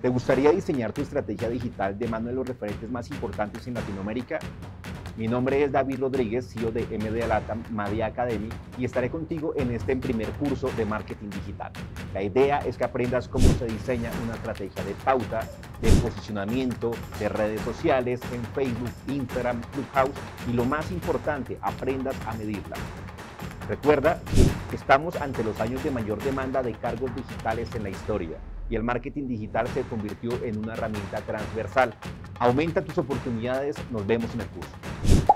¿Te gustaría diseñar tu estrategia digital de mano de los referentes más importantes en Latinoamérica? Mi nombre es David Rodríguez, CEO de MD Latam Media Academy y estaré contigo en este primer curso de marketing digital. La idea es que aprendas cómo se diseña una estrategia de pauta, de posicionamiento, de redes sociales en Facebook, Instagram, Clubhouse y lo más importante, aprendas a medirla. Recuerda que estamos ante los años de mayor demanda de cargos digitales en la historia y el marketing digital se convirtió en una herramienta transversal. Aumenta tus oportunidades, nos vemos en el curso.